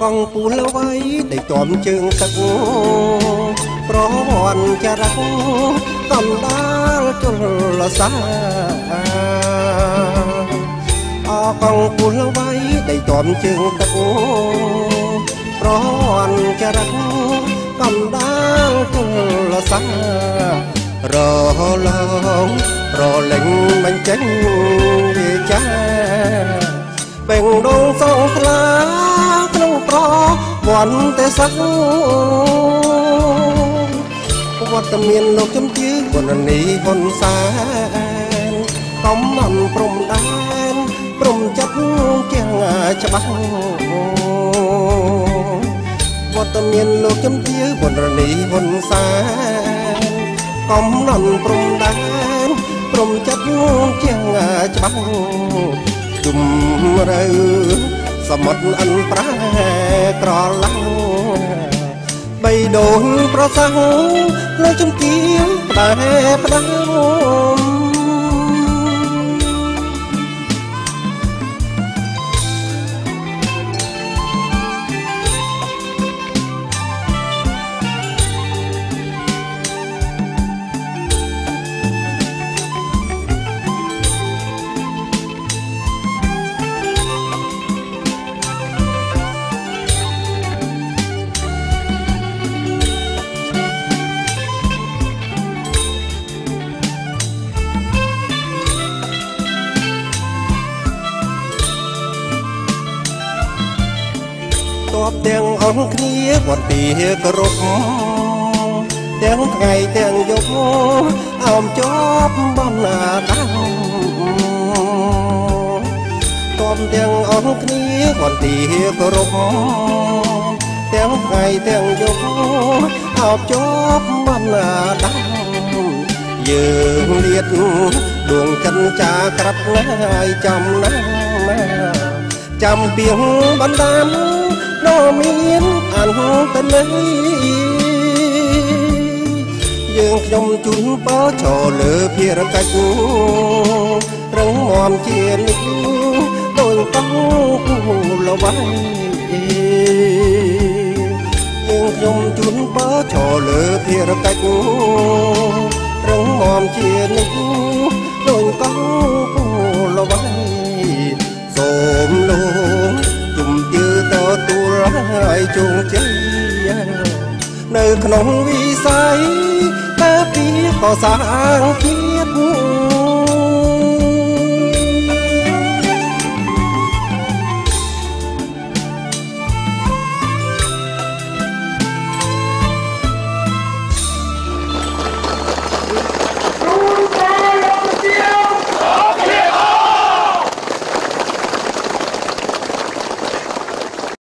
កងពូលវ័យដែលទំជើងទឹកប្រវ័នចរិតកំដាលជលសាអកងពូលវ័យដែលទំជើងទឹកប្រវ័នចរិតកំដាលជលសារលងរលេងមិនចេញវាចា វត្តទេសឹកវត្តមានលោកជំទាវវណ្ណនីហ៊ុនសែនកំមិនព្រំដែនព្រំចិត្តជាងច្បាស់វត្តមានលោកជំទាវវណ្ណនីហ៊ុនសែនកំមិនព្រំដែនព្រំចិត្តជាងច្បាស់ជុំរើស មុទ្រអិនប្រែក្រឡាំងបីដូនប្រសាំងលើជំទាវផ្ដែផ្ដាំ តបទាំងអង្គគ្នាវត្តពីគ្រប់ទាំងថ្ងៃទាំងយប់អោមជប់បំណាដាំតបទាំងអង្គគ្នាវត្តពីគ្រប់ទាំងថ្ងៃទាំងយប់អោមជប់បំណាដាំយើងលៀតដួងចិនចាក្រាប់ងាយចំណាស់ចាំពីងបណ្ដាំដ៏ មានអន្តន័យយើងខ្ញុំជូនពរចូលលើភារកិច្ចរឹងមាំជានិច្ចដូចកងគូលវ៉ៃយើងខ្ញុំជូនពរចូលលើភារកិច្ចរឹងមាំជានិច្ចដូចកងគូលវ៉ៃសូមលោកជុំជឿតទួល ហើយជងជ័យនៅក្នុងវិស័យតែពីក៏សាងជាតិ